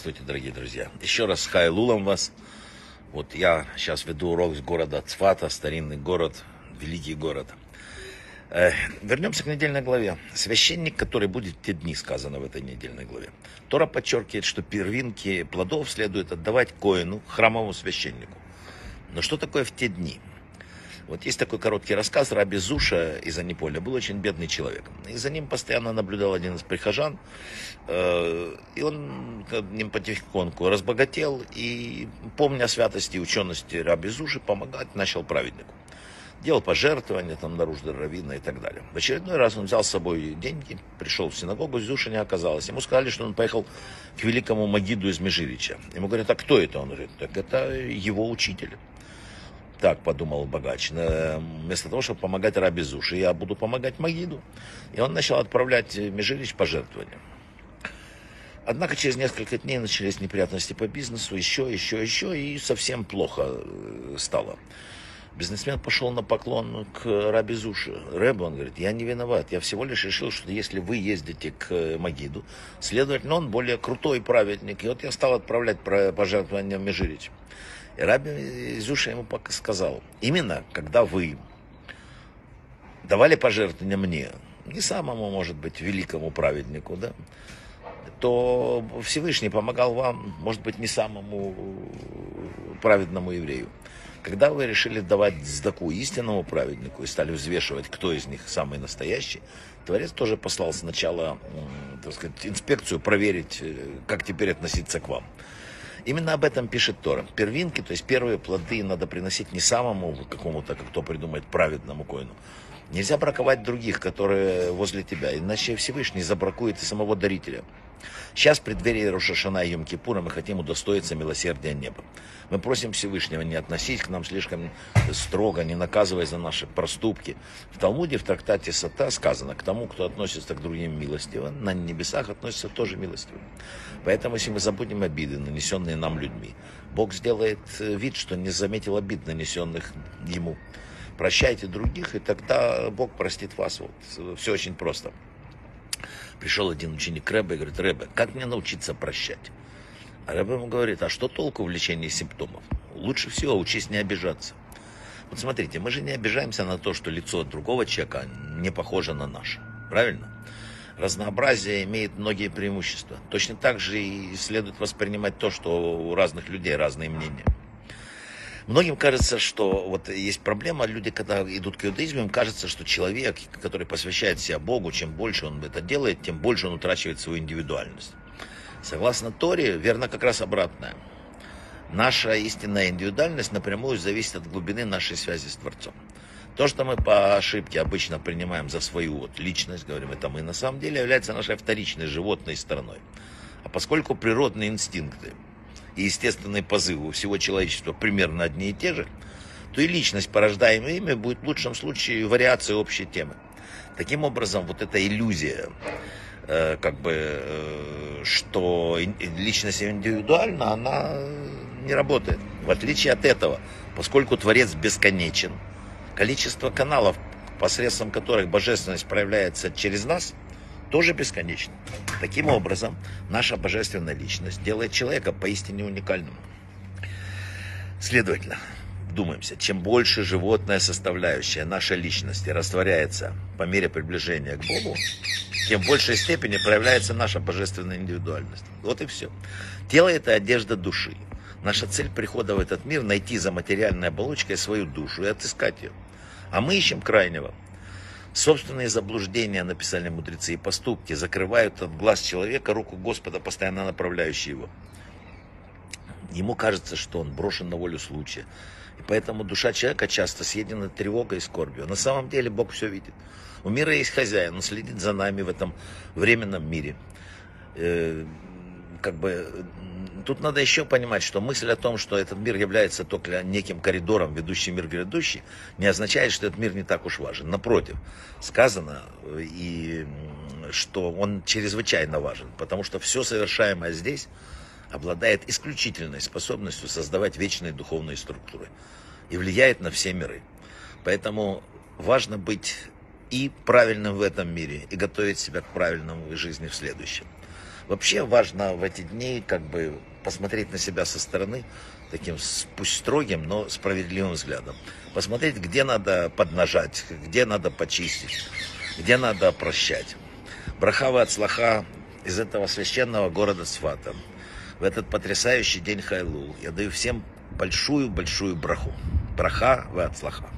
Здравствуйте, дорогие друзья. Еще раз с Хайлулом вас. Вот я сейчас веду урок с города Цфата, старинный город, великий город. Э, вернемся к недельной главе. Священник, который будет в те дни, сказано в этой недельной главе. Тора подчеркивает, что первинки плодов следует отдавать коину, храмовому священнику. Но что такое в те дни? Вот есть такой короткий рассказ. Раби Зуша из Аниполя был очень бедный человек. И за ним постоянно наблюдал один из прихожан. Э, и он ним потихоньку разбогател. И, помня святости и учености Раби Зуши, помогать начал праведнику. Делал пожертвования, там, наружу раввина и так далее. В очередной раз он взял с собой деньги, пришел в синагогу, Зуша не оказалось. Ему сказали, что он поехал к великому Магиду из Межирича. Ему говорят, а кто это? Он говорит, так это его учитель так подумал богач, вместо того, чтобы помогать Раби Зуши, я буду помогать Магиду. И он начал отправлять Межирич пожертвования. Однако через несколько дней начались неприятности по бизнесу, еще, еще, еще, и совсем плохо э, стало. Бизнесмен пошел на поклон к Раби Зуши. Рэбе, он говорит, я не виноват, я всего лишь решил, что если вы ездите к Магиду, следовательно, он более крутой праведник. И вот я стал отправлять пожертвования Межирич. И Раби Зюша ему пока сказал, именно когда вы давали пожертвования мне, не самому, может быть, великому праведнику, да, то Всевышний помогал вам, может быть, не самому праведному еврею. Когда вы решили давать сдаку истинному праведнику и стали взвешивать, кто из них самый настоящий, Творец тоже послал сначала, так сказать, инспекцию проверить, э, как теперь относиться к вам. Именно об этом пишет Тора. Первинки, то есть первые плоды надо приносить не самому какому-то, как кто придумает, праведному коину. Нельзя браковать других, которые возле тебя, иначе Всевышний забракует и самого дарителя. Сейчас, в преддверии Рошашана и Йом-Кипура, мы хотим удостоиться милосердия неба. Мы просим Всевышнего не относить к нам слишком строго, не наказывая за наши проступки. В Талмуде, в трактате Сата сказано, к тому, кто относится к другим милостиво, на небесах относится тоже милостиво. Поэтому, если мы забудем обиды, нанесенные нам людьми, Бог сделает э, вид, что не заметил обид, нанесенных Ему. Прощайте других, и тогда Бог простит вас. Вот. Все очень просто. Пришел один ученик Рэбе и говорит, Рэбе, как мне научиться прощать? А Рэбе ему говорит, а что толку в лечении симптомов? Лучше всего учись не обижаться. Вот смотрите, мы же не обижаемся на то, что лицо другого человека не похоже на наше. Правильно? Разнообразие имеет многие преимущества. Точно так же и следует воспринимать то, что у разных людей разные мнения. Многим кажется, что вот есть проблема, люди, когда идут к иудаизму, им кажется, что человек, который посвящает себя Богу, чем больше он это делает, тем больше он утрачивает свою индивидуальность. Согласно Торе, верно как раз обратное. Наша истинная индивидуальность напрямую зависит от глубины нашей связи с Творцом. То, что мы по ошибке обычно принимаем за свою вот личность, говорим, это мы, на самом деле является нашей вторичной животной стороной. А поскольку природные инстинкты и естественные позывы у всего человечества примерно одни и те же, то и личность, порождаемая ими, будет в лучшем случае вариацией общей темы. Таким образом, вот эта иллюзия, э, как бы, э, что личность индивидуальна, она не работает. В отличие от этого, поскольку Творец бесконечен, количество каналов, посредством которых божественность проявляется через нас – тоже бесконечно. Таким образом, наша божественная личность делает человека поистине уникальным. Следовательно, думаемся, чем больше животная составляющая нашей личности растворяется по мере приближения к Богу, тем в большей степени проявляется наша божественная индивидуальность. Вот и все. Тело – это одежда души. Наша цель прихода в этот мир – найти за материальной оболочкой свою душу и отыскать ее. А мы ищем крайнего – Собственные заблуждения, написали мудрецы, и поступки закрывают от глаз человека руку Господа, постоянно направляющую его. Ему кажется, что он брошен на волю случая. И поэтому душа человека часто съедена тревогой и скорбью. На самом деле Бог все видит. У мира есть хозяин, он следит за нами в этом временном мире. Э, как бы тут надо еще понимать, что мысль о том, что этот мир является только неким коридором, ведущим мир грядущий, не означает, что этот мир не так уж важен. Напротив, сказано, и, что он чрезвычайно важен, потому что все совершаемое здесь обладает исключительной способностью создавать вечные духовные структуры и влияет на все миры. Поэтому важно быть и правильным в этом мире, и готовить себя к правильному жизни в следующем. Вообще важно в эти дни как бы посмотреть на себя со стороны, таким пусть строгим, но справедливым взглядом. Посмотреть, где надо поднажать, где надо почистить, где надо прощать. Брахава от слаха из этого священного города Свата. В этот потрясающий день Хайлул я даю всем большую-большую браху. Браха в от слаха.